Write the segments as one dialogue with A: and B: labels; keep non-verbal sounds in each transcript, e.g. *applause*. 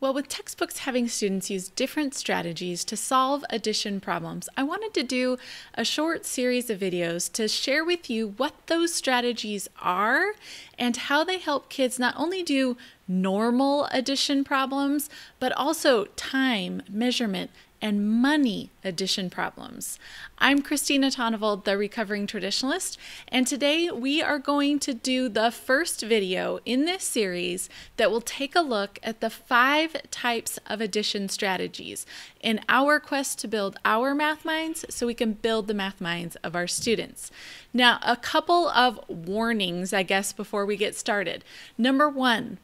A: Well, with textbooks having students use different strategies to solve addition problems, I wanted to do a short series of videos to share with you what those strategies are and how they help kids not only do normal addition problems, but also time, measurement, and money addition problems. I'm Christina Tondevold, the recovering traditionalist, and today we are going to do the first video in this series that will take a look at the five types of addition strategies in our quest to build our math minds so we can build the math minds of our students. Now, a couple of warnings, I guess, before we get started. Number one,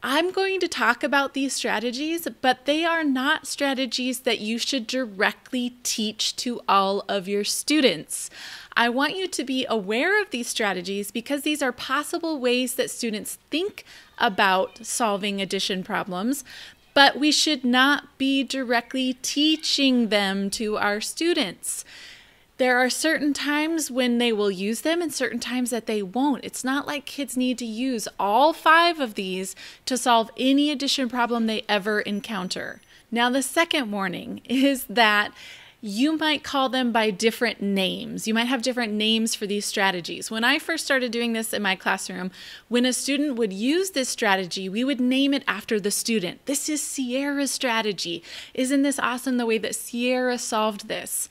A: I'm going to talk about these strategies, but they are not strategies that you should directly teach to all of your students. I want you to be aware of these strategies because these are possible ways that students think about solving addition problems, but we should not be directly teaching them to our students. There are certain times when they will use them and certain times that they won't. It's not like kids need to use all five of these to solve any addition problem they ever encounter. Now, the second warning *laughs* is that you might call them by different names. You might have different names for these strategies. When I first started doing this in my classroom, when a student would use this strategy, we would name it after the student. This is Sierra's strategy. Isn't this awesome the way that Sierra solved this?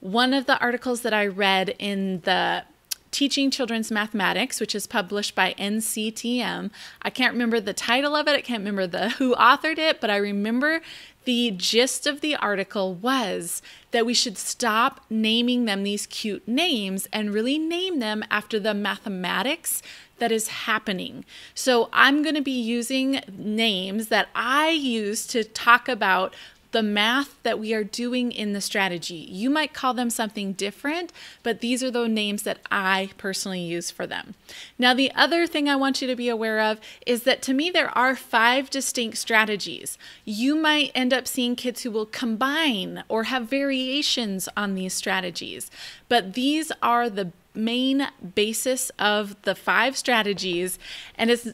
A: One of the articles that I read in the Teaching Children's Mathematics, which is published by NCTM. I can't remember the title of it, I can't remember the who authored it, but I remember the gist of the article was that we should stop naming them these cute names and really name them after the mathematics that is happening. So I'm going to be using names that I use to talk about the math that we are doing in the strategy. You might call them something different, but these are the names that I personally use for them. Now, the other thing I want you to be aware of is that to me, there are five distinct strategies. You might end up seeing kids who will combine or have variations on these strategies, but these are the main basis of the five strategies. And it's *laughs*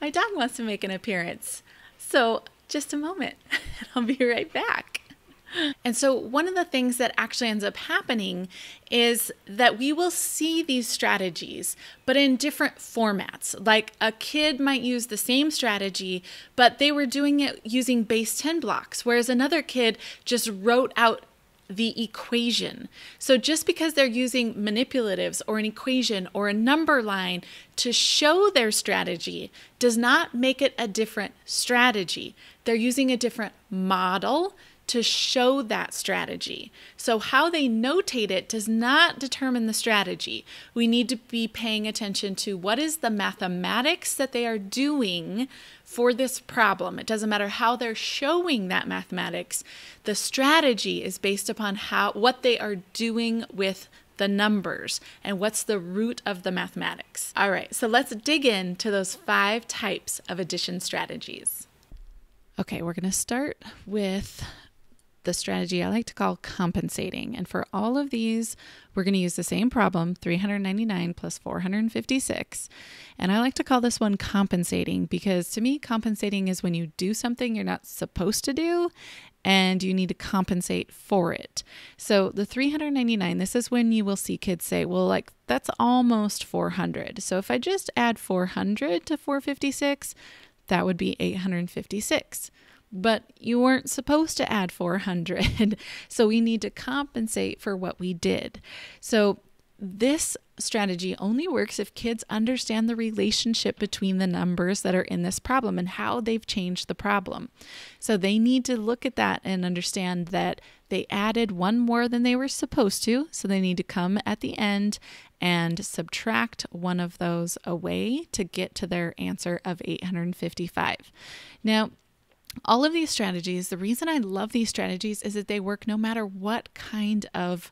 A: my dog wants to make an appearance. So just a moment. *laughs* and I'll be right back. And so, one of the things that actually ends up happening is that we will see these strategies, but in different formats. Like a kid might use the same strategy, but they were doing it using base 10 blocks, whereas another kid just wrote out the equation. So just because they're using manipulatives or an equation or a number line to show their strategy does not make it a different strategy. They're using a different model to show that strategy. So, how they notate it does not determine the strategy. We need to be paying attention to what is the mathematics that they are doing for this problem. It doesn't matter how they're showing that mathematics. The strategy is based upon how what they are doing with the numbers and what's the root of the mathematics. All right, so let's dig into those five types of addition strategies. Okay, we're going to start with the strategy I like to call compensating. And for all of these, we're going to use the same problem 399 plus 456. And I like to call this one compensating because to me, compensating is when you do something you're not supposed to do and you need to compensate for it. So the 399, this is when you will see kids say, well, like that's almost 400. So if I just add 400 to 456, that would be 856 but you weren't supposed to add 400. *laughs* so we need to compensate for what we did. So this strategy only works if kids understand the relationship between the numbers that are in this problem and how they've changed the problem. So they need to look at that and understand that they added one more than they were supposed to. So they need to come at the end and subtract one of those away to get to their answer of 855. Now, all of these strategies, the reason I love these strategies is that they work no matter what kind of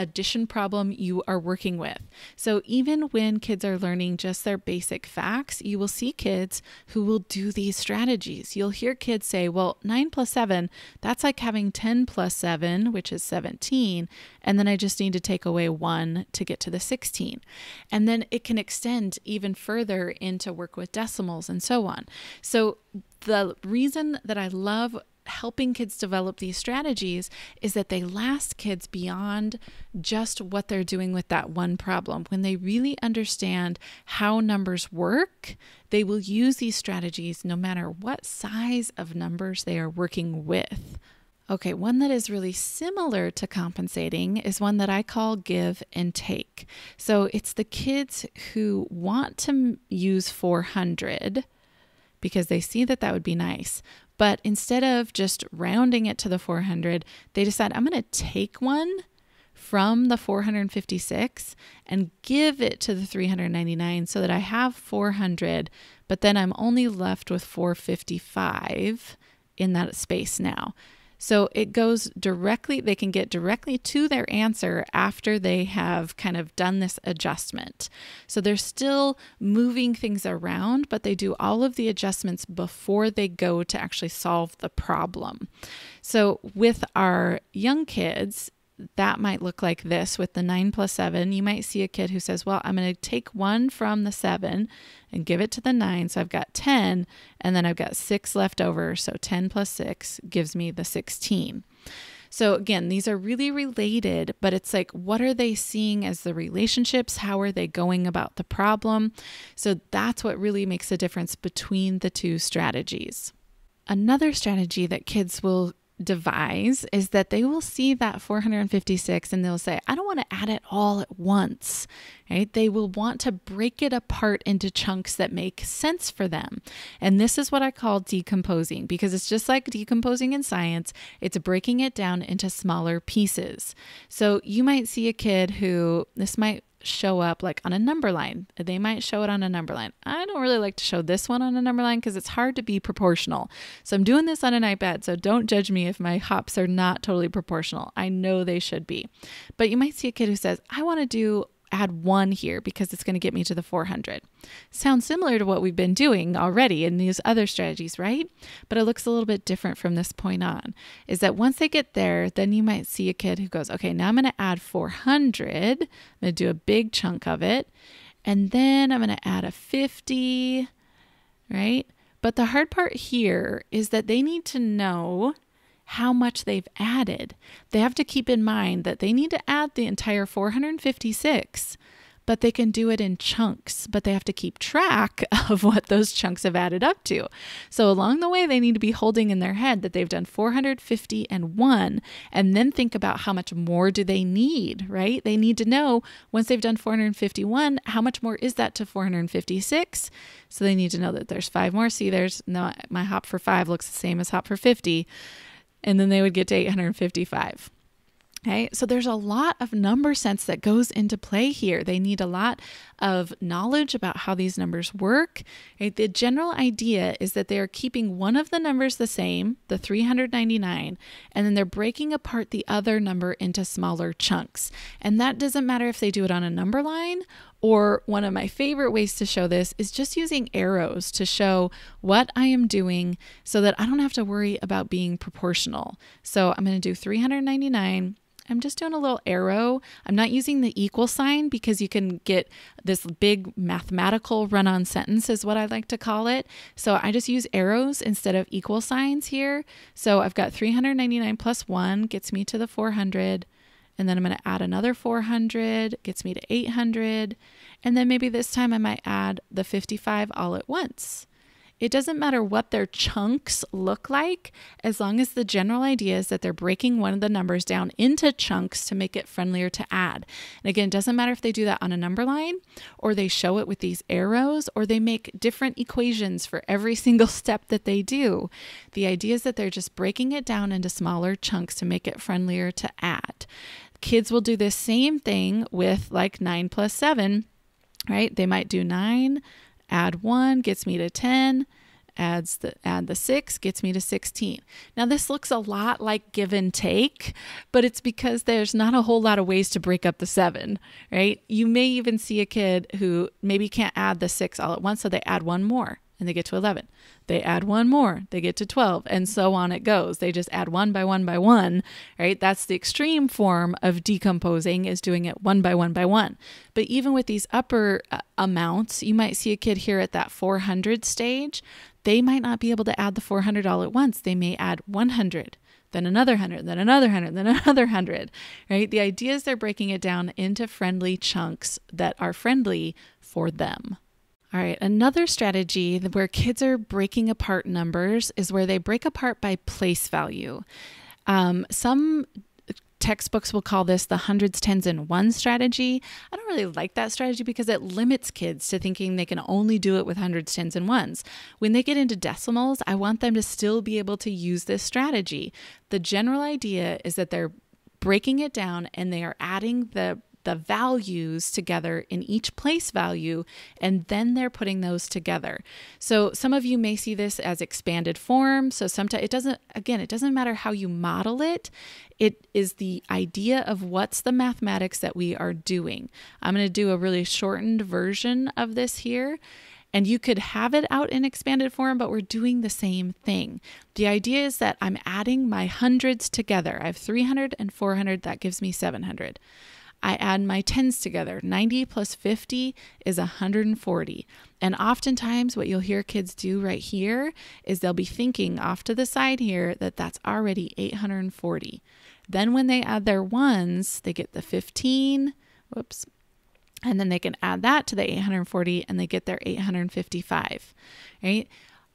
A: addition problem you are working with. So, even when kids are learning just their basic facts, you will see kids who will do these strategies. You'll hear kids say, Well, 9 plus 7, that's like having 10 plus 7, which is 17. And then I just need to take away 1 to get to the 16. And then it can extend even further into work with decimals and so on. So, the reason that I love helping kids develop these strategies is that they last kids beyond just what they're doing with that one problem. When they really understand how numbers work, they will use these strategies no matter what size of numbers they are working with. Okay, one that is really similar to compensating is one that I call give and take. So it's the kids who want to use 400 because they see that that would be nice, but instead of just rounding it to the 400, they decide I'm going to take one from the 456 and give it to the 399 so that I have 400, but then I'm only left with 455 in that space now. So it goes directly, they can get directly to their answer after they have kind of done this adjustment. So they're still moving things around, but they do all of the adjustments before they go to actually solve the problem. So with our young kids, that might look like this with the 9 plus 7. You might see a kid who says, Well, I'm going to take one from the 7 and give it to the 9. So I've got 10, and then I've got 6 left over. So 10 plus 6 gives me the 16. So again, these are really related, but it's like, what are they seeing as the relationships? How are they going about the problem? So that's what really makes a difference between the two strategies. Another strategy that kids will devise is that they will see that 456 and they'll say, I don't want to add it all at once, right? They will want to break it apart into chunks that make sense for them. And this is what I call decomposing because it's just like decomposing in science, it's breaking it down into smaller pieces. So you might see a kid who, this might show up like on a number line. They might show it on a number line. I don't really like to show this one on a number line because it's hard to be proportional. So I'm doing this on an iPad, so don't judge me if my hops are not totally proportional. I know they should be. But you might see a kid who says, I want to do add one here because it's going to get me to the 400. Sounds similar to what we've been doing already in these other strategies, right? But it looks a little bit different from this point on. Is that once they get there, then you might see a kid who goes, okay, now I'm going to add 400. I'm going to do a big chunk of it. And then I'm going to add a 50, right? But the hard part here is that they need to know how much they've added. They have to keep in mind that they need to add the entire 456, but they can do it in chunks, but they have to keep track *laughs* of what those chunks have added up to. So along the way, they need to be holding in their head that they've done 450 and one, and then think about how much more do they need, right? They need to know once they've done 451, how much more is that to 456? So they need to know that there's five more. See, there's no, my hop for five looks the same as hop for 50 and then they would get to 855. Okay, so there's a lot of number sense that goes into play here. They need a lot of knowledge about how these numbers work. Right? The general idea is that they are keeping one of the numbers the same, the 399, and then they're breaking apart the other number into smaller chunks. And that doesn't matter if they do it on a number line or one of my favorite ways to show this is just using arrows to show what I am doing so that I don't have to worry about being proportional. So I'm going to do 399 I'm just doing a little arrow. I'm not using the equal sign because you can get this big mathematical run on sentence, is what I like to call it. So I just use arrows instead of equal signs here. So I've got 399 plus 1 gets me to the 400. And then I'm going to add another 400, gets me to 800. And then maybe this time I might add the 55 all at once. It doesn't matter what their chunks look like, as long as the general idea is that they're breaking one of the numbers down into chunks to make it friendlier to add. And again, it doesn't matter if they do that on a number line or they show it with these arrows or they make different equations for every single *laughs* step that they do. The idea is that they're just breaking it down into smaller chunks to make it friendlier to add. Kids will do the same thing with like 9 plus 7, right? They might do 9 add 1 gets me to 10, adds the add the 6 gets me to 16. Now this looks a lot like give and take, but it's because there's not a whole lot of ways to break up the 7, right? You may even see a kid who maybe can't add the 6 all at once so they add one more and they get to 11. They add one more, they get to 12, and so on it goes. They just add one by one by one, right? That's the extreme form of decomposing is doing it one by one by one. But even with these upper uh, amounts, you might see a kid here at that 400 stage, they might not be able to add the 400 all at once. They may add 100 then another 100, then another 100, then *laughs* another 100, right? The idea is they're breaking it down into friendly chunks that are friendly for them. All right, another strategy where kids are breaking apart numbers is where they break apart by place value. Um, some textbooks will call this the hundreds, tens, and one strategy. I don't really like that strategy because it limits kids to thinking they can only do it with hundreds, tens, and ones. When they get into decimals, I want them to still be able to use this strategy. The general idea is that they're breaking it down and they are adding the the values together in each place value, and then they're putting those together. So some of you may see this as expanded form. So sometimes it doesn't, again, it doesn't matter how you model it, it is the idea of what's the mathematics that we are doing. I'm going to do a really shortened version of this here. And you could have it out in expanded form, but we're doing the same thing. The idea is that I'm adding my hundreds together. I have 300 and 400, that gives me 700. I add my tens together. 90 plus 50 is 140. And oftentimes, what you'll hear kids do right here is they'll be thinking off to the side here that that's already 840. Then, when they add their ones, they get the 15. Whoops. And then they can add that to the 840 and they get their 855, right?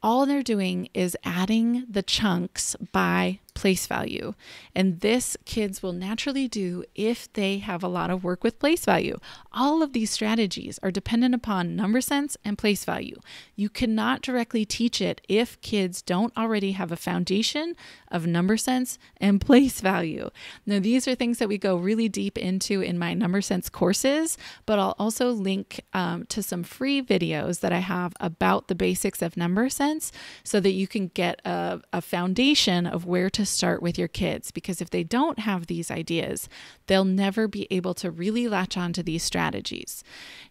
A: All they're doing is adding the chunks by place value. And this kids will naturally do if they have a lot of work with place value. All of these strategies are dependent upon number sense and place value. You cannot directly teach it if kids don't already have a foundation of number sense and *laughs* place value. Now, these are things that we go really deep into in my number sense courses, but I'll also link um, to some free videos that I have about the basics of number sense so that you can get a, a foundation of where to start with your kids because if they don't have these ideas, they'll never be able to really latch on to these strategies.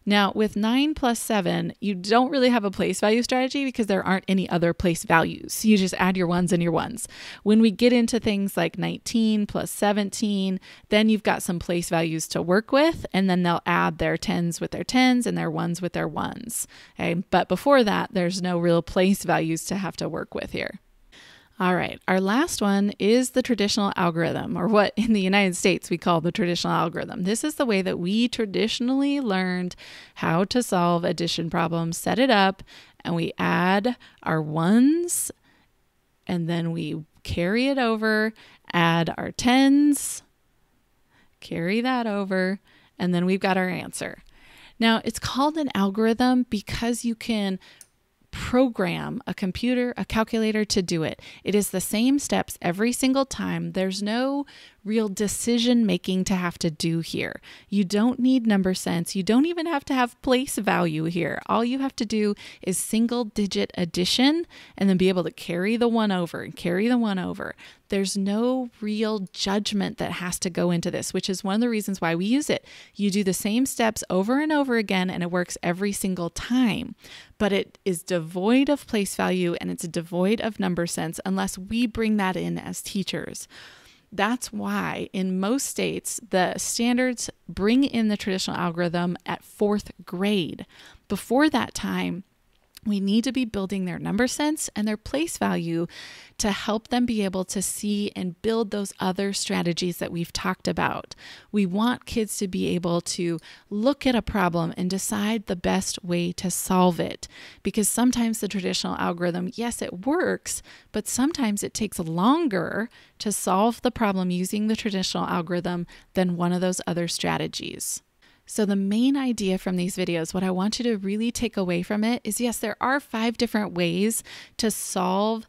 A: Now, with nine plus seven, you don't really have a place value strategy because there aren't any other place values. You just add your ones and your ones. When we get into things like 19 plus 17, then you've got some place values to work with, and then they'll add their tens with their tens and their ones with their ones. Okay? But before that, there's no real place values to have to work with here. All right, our last one is the traditional algorithm, or what in the United States we call the traditional algorithm. This is the way that we traditionally learned how to solve addition problems. Set it up, and we add our ones, and then we carry it over, add our tens, carry that over, and then we've got our answer. Now, it's called an algorithm because you can program a computer, a calculator to do it. It is the same steps every single time. There's no real decision making to have to do here. You don't need number sense. You don't even have to have place value here. All you have to do is single digit addition and then be able to carry the one over and carry the one over. There's no real judgment that has to go into this, which is one of the reasons why we use it. You do the same steps over and over again and it works every single time, but it is devoid of place value and it's devoid of number sense unless we bring that in as teachers. That's why in most states, the standards bring in the traditional algorithm at fourth grade. Before that time, we need to be building their number sense and their place value to help them be able to see and build those other strategies that we've talked about. We want kids to be able to look at a problem and decide the best way to solve it because sometimes the traditional algorithm, yes, it works, but sometimes it takes longer to solve the problem using the traditional algorithm than one of those other strategies. So, the main idea from these videos, what I want you to really take away from it is yes, there are five different ways to solve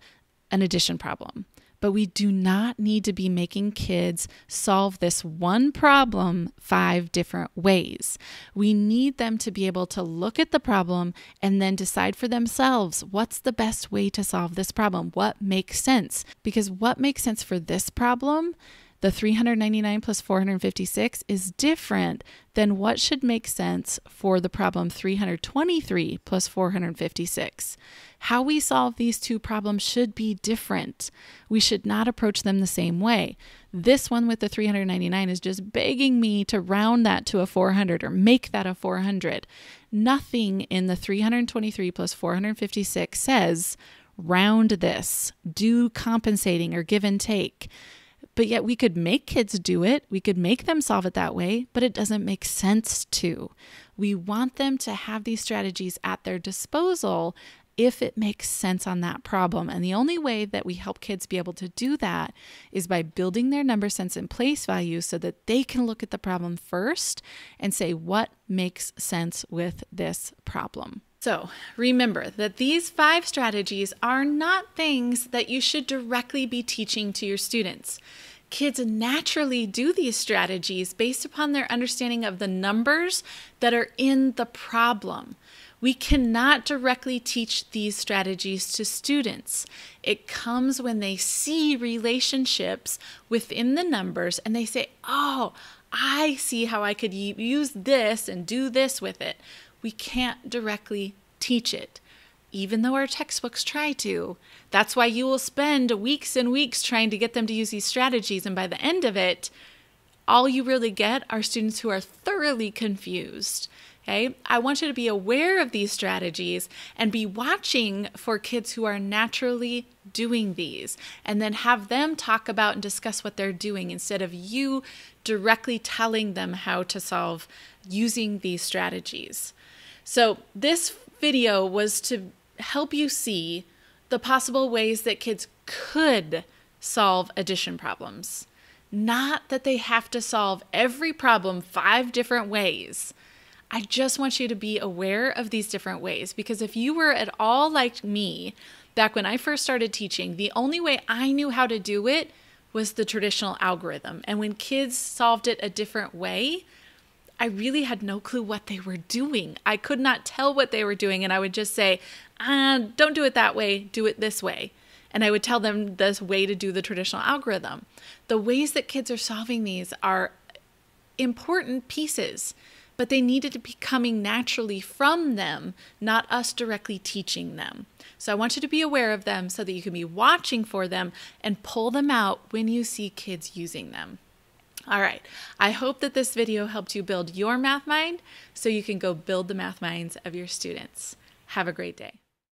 A: an addition problem. but we do not need to be making kids solve this one problem five different ways. We need them to be able to look at the problem and then decide for themselves what's the best way to solve this problem, what makes sense. Because what makes sense for this problem the 399 plus 456 is different than what should make sense for the problem 323 plus 456. How we solve these two problems should be different. We should not approach them the same way. This one with the 399 is just begging me to round that to a 400 or make that a 400. Nothing in the 323 plus 456 says round this, do compensating or give and take. But yet we could make kids do it. We could make them solve it that way, but it doesn't make sense to. We want them to have these strategies at their disposal if it makes sense on that problem. And the only way that we help kids be able to do that is by building their number sense and place value so that they can look at the problem first and say, what makes sense with this problem? So remember that these five strategies are not things that you should directly be teaching to your students. Kids naturally do these strategies based upon their understanding of the numbers that are in the problem. We cannot directly teach these strategies to students. It comes when they see relationships within the numbers and they say, Oh, I see how I could use this and do this with it we can't directly teach it, even though our textbooks try to. That's why you will spend weeks and weeks trying to get them to use these strategies. And by the end of it, all you really get are students who are thoroughly confused. Okay, I want you to be aware of these strategies and be watching for kids who are naturally doing these, and then have them talk about and discuss what they're doing instead of you directly telling them how to solve using these strategies. So, this video was to help you see the possible ways that kids could solve addition problems. Not that they have to solve every problem five different ways. I just want you to be aware of these different ways because if you were at all like me back when I first started teaching, the only way I knew how to do it was the traditional algorithm. And when kids solved it a different way, I really had no clue what they were doing. I could not tell what they were doing. And I would just say, uh, don't do it that way, do it this way. And I would tell them this way to do the traditional algorithm. The ways that kids are solving these are important pieces, but they needed to be coming naturally from them, not us directly teaching them. So I want you to be aware of them so that you can be watching for them and pull them out when you see kids using them. All right, I hope that this video helped you build your math mind so you can go build the math minds of your students. Have a great day.